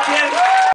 aqui. É-